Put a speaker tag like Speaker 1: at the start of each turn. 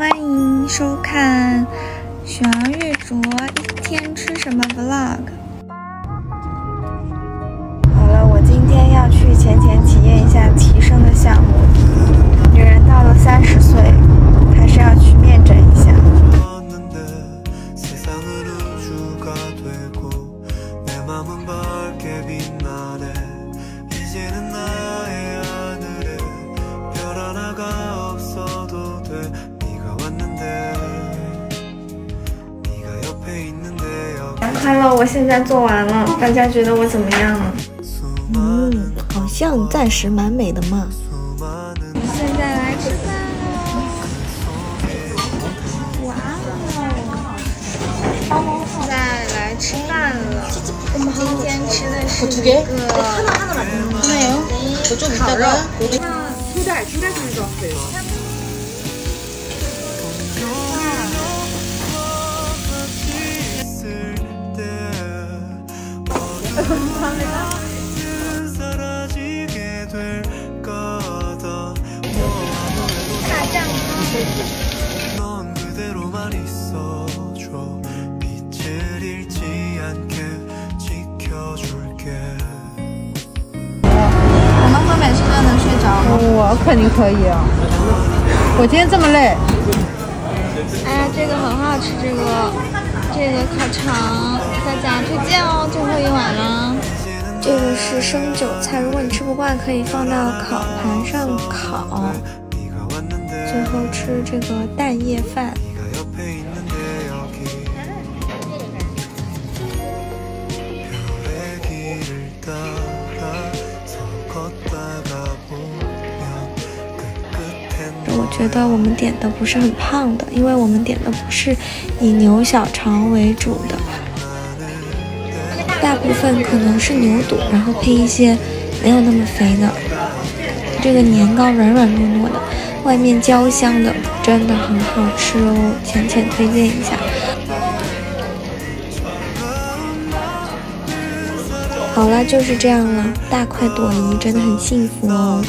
Speaker 1: 欢迎收看雪儿玉镯一天吃什么 Vlog。好了，我今天要去浅浅体验一下提升的项目。快乐，我现在做完了，大家觉得我怎么样呢？
Speaker 2: 嗯，好像暂时蛮美的嘛。
Speaker 1: 现在来吃饭了，哇哦！现在来吃饭了，我们今天吃的是一个烤肉。大酱
Speaker 3: 我们喝美式蛋能睡着吗？
Speaker 4: 我肯定可以啊！我今天这么累，
Speaker 1: 哎呀，这个很好吃，这个这个烤肠，大家推荐哦，最后一碗了。这个是生韭菜，如果你吃不惯，可以放到烤盘上烤。最后吃这个蛋液饭。我觉得我们点的不是很胖的，因为我们点的不是以牛小肠为主的，大部分可能是牛肚，然后配一些没有那么肥的。这个年糕软软糯糯的，外面焦香的，真的很好吃哦，浅浅推荐一下。好了，就是这样了，大快朵颐，真的很幸福哦。